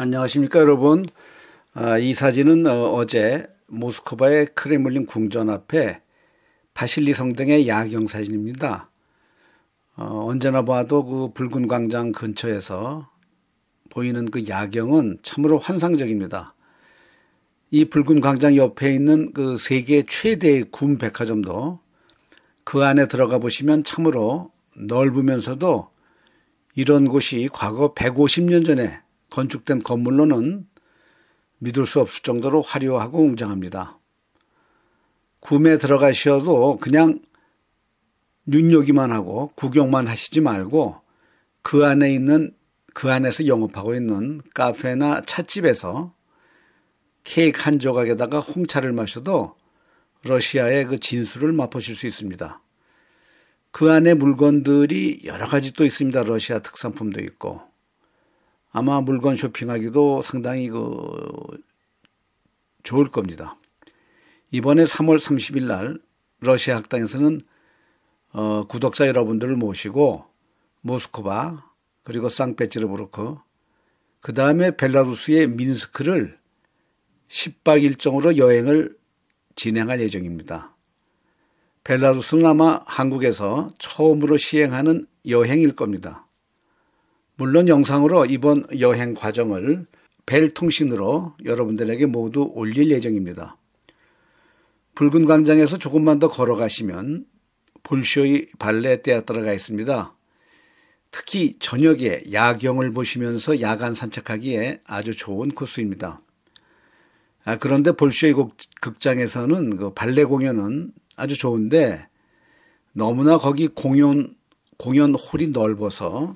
안녕하십니까 여러분. 아, 이 사진은 어, 제 모스크바의 크레물린 궁전 앞에 바실리 성당의 야경 사진입니다. 어, 언제나 봐도 그 붉은 광장 근처에서 보이는 그 야경은 참으로 환상적입니다. 이 붉은 광장 옆에 있는 그 세계 최대의 군 백화점도 그 안에 들어가 보시면 참으로 넓으면서도 이런 곳이 과거 150년 전에 건축된 건물로는 믿을 수 없을 정도로 화려하고 웅장합니다. 구매 들어가셔도 그냥 눈여기만 하고 구경만 하시지 말고 그 안에 있는 그 안에서 영업하고 있는 카페나 찻집에서 케이크 한 조각에다가 홍차를 마셔도 러시아의 그 진수를 맛보실 수 있습니다. 그 안에 물건들이 여러 가지 또 있습니다. 러시아 특산품도 있고. 아마 물건 쇼핑하기도 상당히 그 좋을 겁니다. 이번에 3월 30일 날 러시아 학당에서는 어, 구독자 여러분들을 모시고 모스크바 그리고 상페츠르부르크 그 다음에 벨라루스의 민스크를 10박 일정으로 여행을 진행할 예정입니다. 벨라루스는 아마 한국에서 처음으로 시행하는 여행일 겁니다. 물론 영상으로 이번 여행 과정을 벨 통신으로 여러분들에게 모두 올릴 예정입니다. 붉은 광장에서 조금만 더 걸어가시면 볼쇼이 발레 테아트가 있습니다. 특히 저녁에 야경을 보시면서 야간 산책하기에 아주 좋은 코스입니다. 아, 그런데 볼쇼이 극장에서는 그 발레 공연은 아주 좋은데 너무나 거기 공연 공연 홀이 넓어서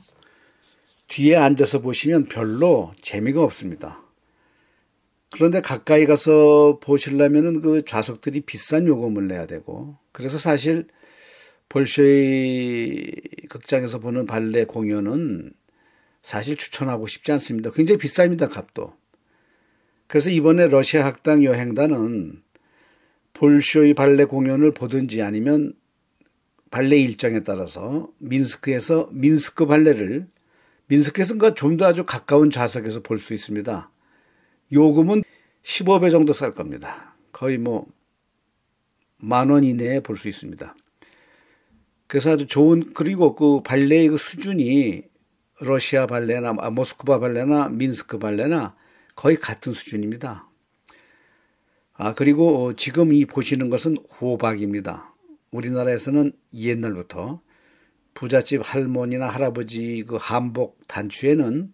뒤에 앉아서 보시면 별로 재미가 없습니다. 그런데 가까이 가서 보시려면은 그 좌석들이 비싼 요금을 내야 되고 그래서 사실 볼쇼이 극장에서 보는 발레 공연은 사실 추천하고 싶지 않습니다. 굉장히 비쌉니다, 값도. 그래서 이번에 러시아 학당 여행단은 볼쇼이 발레 공연을 보든지 아니면 발레 일정에 따라서 민스크에서 민스크 발레를 민스크에서는 좀더 아주 가까운 좌석에서 볼 수 있습니다. 요금은 15배 정도 쌀 겁니다. 거의 뭐 만 원 이내에 볼 수 있습니다. 그래서 아주 좋은 그리고 그 발레의 그 수준이 러시아 발레나 아, 모스크바 발레나 민스크 발레나 거의 같은 수준입니다. 아 그리고 지금 이 보시는 것은 호박입니다. 우리나라에서는 옛날부터 부잣집 할머니나 할아버지 그 한복 단추에는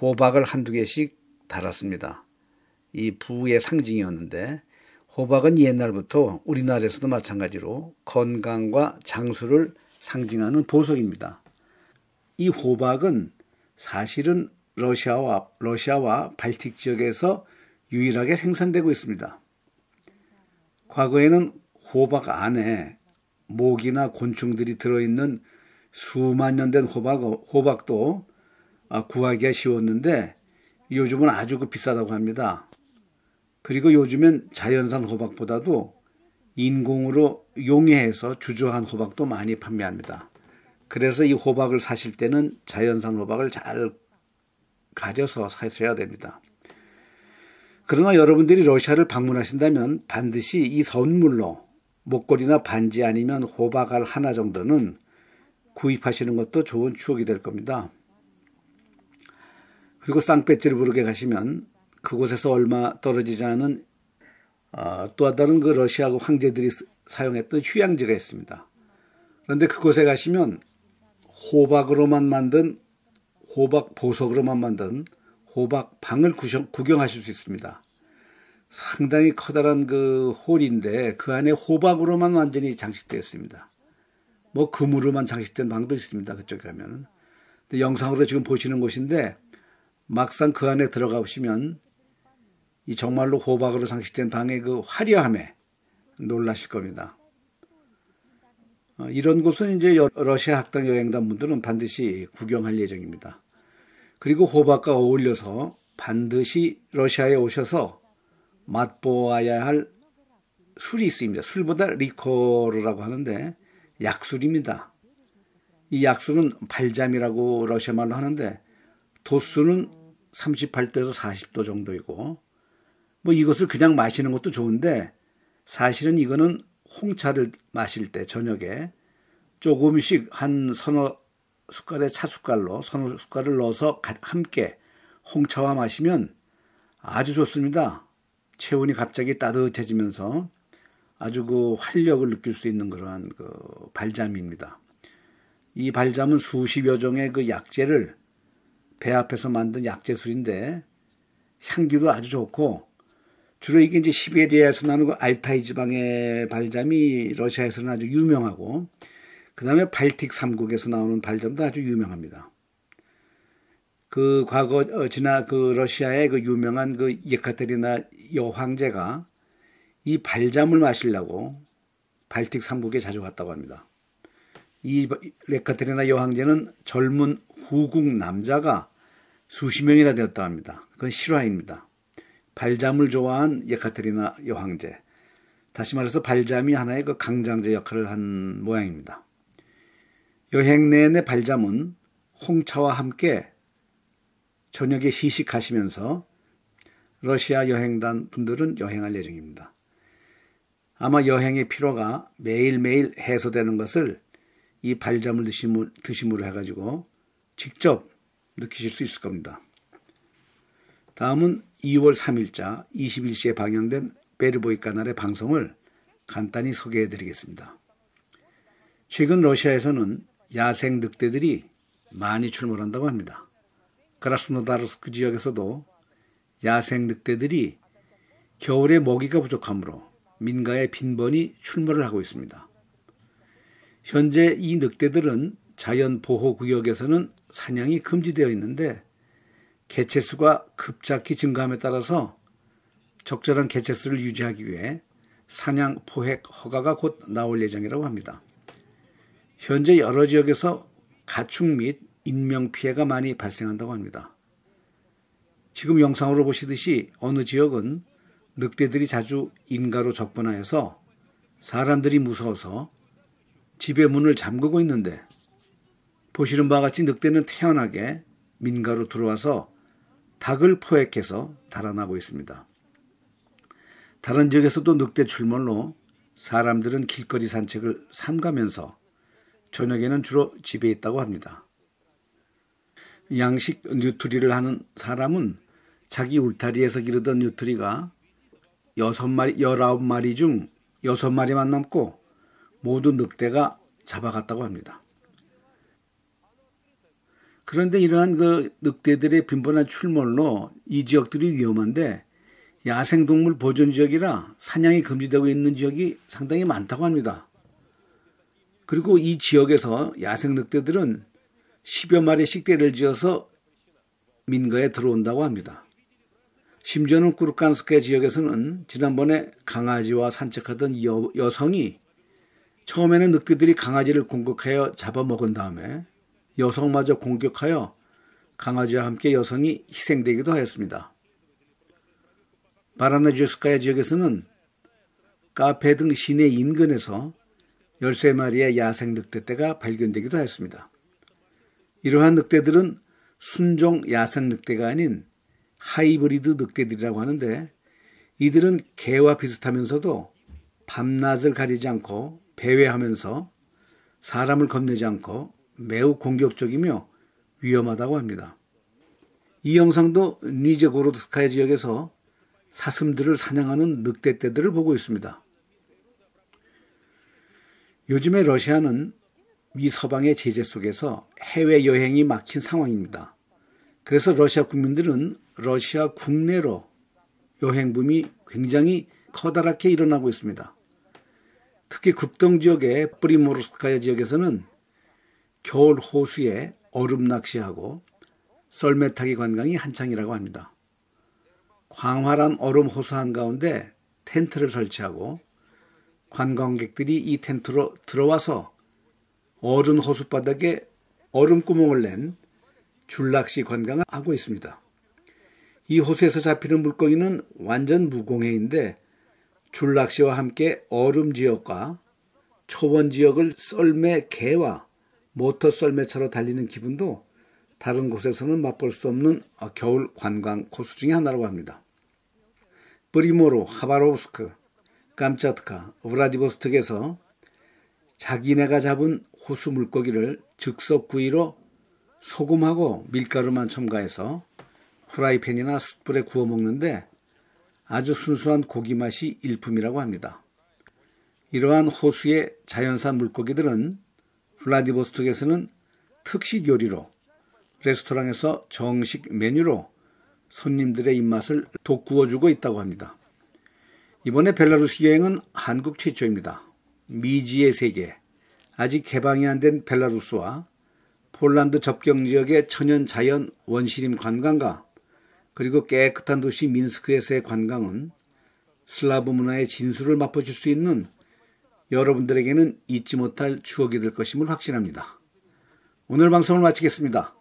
호박을 한두 개씩 달았습니다. 이 부의 상징이었는데 호박은 옛날부터 우리나라에서도 마찬가지로 건강과 장수를 상징하는 보석입니다. 이 호박은 사실은 러시아와 러시아와 발틱 지역에서 유일하게 생산되고 있습니다. 과거에는 호박 안에 모기나 곤충들이 들어있는 수만 년 된 호박, 호박도 아, 구하기가 쉬웠는데 요즘은 아주 그 비싸다고 합니다. 그리고 요즘엔 자연산 호박보다도 인공으로 용해해서 주저한 호박도 많이 판매합니다. 그래서 이 호박을 사실 때는 자연산 호박을 잘 가려서 사셔야 됩니다. 그러나 여러분들이 러시아를 방문하신다면 반드시 이 선물로 목걸이나 반지 아니면 호박알 하나 정도는 구입하시는 것도 좋은 추억이 될 겁니다. 그리고 쌍배지르부르게 가시면 그곳에서 얼마 떨어지지 않은 어, 또 다른 그 러시아 황제들이 사용했던 휴양지가 있습니다. 그런데 그곳에 가시면 호박으로만 만든 호박 보석으로만 만든 호박 방을 구경 하실 수 있습니다. 상당히 커다란 그 홀인데 그 안에 호박으로만 완전히 장식되어 있습니다. 뭐 금으로만 장식된 방도 있습니다. 그쪽에 가면은. 영상으로 지금 보시는 곳인데 막상 그 안에 들어가 보시면 이 정말로 호박으로 장식된 방의 그 화려함에 놀라실 겁니다. 어, 이런 곳은 이제 러시아 학당 여행단 분들은 반드시 구경할 예정입니다. 그리고 호박과 어울려서 반드시 러시아에 오셔서 맛보아야 할 술이 있습니다. 술보다 리코르라고 하는데 약술입니다. 이 약술은 발잠이라고 러시아 말로 하는데 도수는 38도에서 40도 정도이고 뭐 이것을 그냥 마시는 것도 좋은데 사실은 이거는 홍차를 마실 때 저녁에 조금씩 한 서너 숟갈의 차 숟갈로 서너 숟갈을 넣어서 함께 홍차와 마시면 아주 좋습니다. 체온이 갑자기 따뜻해지면서 아주 그 활력을 느낄 수 있는 그러한 그 발잠입니다. 이 발잠은 수십여 종의 그 약재를 배 앞에서 만든 약재술인데 향기도 아주 좋고 주로 이게 이제 시베리아에서 나는 그 알타이 지방의 발잠이 러시아에서는 아주 유명하고 그 다음에 발틱 삼국에서 나오는 발잠도 아주 유명합니다. 그 과거 어, 지나 그 러시아의 그 유명한 그 예카테리나 여황제가 이 발잠을 마시려고 발틱 삼국에 자주 갔다고 합니다. 이 예카테리나 여황제는 젊은 후국 남자가 수십 명이나 되었다고 합니다. 그건 실화입니다. 발잠을 좋아한 예카테리나 여황제. 다시 말해서 발잠이 하나의 그 강장제 역할을 한 모양입니다. 여행 내내 발잠은 홍차와 함께 저녁에 시식하시면서 러시아 여행단 분들은 여행할 예정입니다. 아마 여행의 피로가 매일매일 해소되는 것을 이 발잠을 드심으로, 드심으로 해가지고 직접 느끼실 수 있을 겁니다. 다음은 2월 3일자 21시에 방영된 베르보이 카날의 방송을 간단히 소개해 드리겠습니다. 최근 러시아에서는 야생 늑대들이 많이 출몰한다고 합니다. 크라스노다르스크 지역에서도 야생 늑대들이 겨울에 먹이가 부족하므로 민가에 빈번히 출몰을 하고 있습니다. 현재 이 늑대들은 자연 보호 구역에서는 사냥이 금지되어 있는데 개체수가 급작히 증가함에 따라서 적절한 개체수를 유지하기 위해 사냥 포획 허가가 곧 나올 예정이라고 합니다. 현재 여러 지역에서 가축 및 인명 피해가 많이 발생한다고 합니다. 지금 영상으로 보시듯이 어느 지역은 늑대들이 자주 인가로 접근하여서 사람들이 무서워서 집의 문을 잠그고 있는데 보시는 바와 같이 늑대는 태연하게 민가로 들어와서 닭을 포획해서 달아나고 있습니다. 다른 지역에서도 늑대 출몰로 사람들은 길거리 산책을 삼가면서 저녁에는 주로 집에 있다고 합니다. 양식 뉴트리를 하는 사람은 자기 울타리에서 기르던 뉴트리가 여섯 마리, 열아홉 마리 중 여섯 마리만 남고 모두 늑대가 잡아갔다고 합니다. 그런데 이러한 그 늑대들의 빈번한 출몰로 이 지역들이 위험한데 야생동물 보존 지역이라 사냥이 금지되고 있는 지역이 상당히 많다고 합니다. 그리고 이 지역에서 야생 늑대들은 10여 마리씩 떼를 지어서 민가에 들어온다고 합니다. 심지어는 꾸르칸스크 지역에서는 지난번에 강아지와 산책하던 여, 여성이 처음에는 늑대들이 강아지를 공격하여 잡아먹은 다음에 여성마저 공격하여 강아지와 함께 여성이 희생되기도 하였습니다. 바라나주스카야 지역에서는 카페 등 시내 인근에서 13마리의 야생 늑대떼가 발견되기도 하였습니다. 이러한 늑대들은 순종 야생 늑대가 아닌 하이브리드 늑대들이라고 하는데 이들은 개와 비슷하면서도 밤낮을 가리지 않고 배회하면서 사람을 겁내지 않고 매우 공격적이며 위험하다고 합니다. 이 영상도 니제고로드스카야 지역에서 사슴들을 사냥하는 늑대떼들을 보고 있습니다. 요즘에 러시아는 미 서방의 제재 속에서 해외 여행이 막힌 상황입니다. 그래서 러시아 국민들은 러시아 국내로 여행 붐이 굉장히 커다랗게 일어나고 있습니다. 특히 극동 지역의 프리모르스카야 지역에서는 겨울 호수에 얼음 낚시하고 썰매 타기 관광이 한창이라고 합니다. 광활한 얼음 호수 한가운데 텐트를 설치하고 관광객들이 이 텐트로 들어와서 얼음 호수 바닥에 얼음 구멍을 낸 줄낚시 관광을 하고 있습니다. 이 호수에서 잡히는 물고기는 완전 무공해인데 줄낚시와 함께 얼음 지역과 초원 지역을 썰매 개와 모터 썰매차로 달리는 기분도 다른 곳에서는 맛볼 수 없는 겨울 관광 코스 중의 하나라고 합니다. 브리모로, 하바로브스크, 깜차트카, 브라디보스톡에서 자기네가 잡은 호수 물고기를 즉석 구이로 소금하고 밀가루만 첨가해서 프라이팬이나 숯불에 구워 먹는데 아주 순수한 고기 맛이 일품이라고 합니다. 이러한 호수의 자연산 물고기들은 블라디보스톡에서는 특식 요리로 레스토랑에서 정식 메뉴로 손님들의 입맛을 돋구어주고 있다고 합니다. 이번에 벨라루스 여행은 한국 최초입니다. 미지의 세계, 아직 개방이 안 된 벨라루스와 폴란드 접경 지역의 천연 자연 원시림 관광과 그리고 깨끗한 도시 민스크에서의 관광은 슬라브 문화의 진수를 맛보실 수 있는 여러분들에게는 잊지 못할 추억이 될 것임을 확신합니다. 오늘 방송을 마치겠습니다.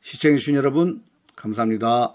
시청해주신 여러분 감사합니다.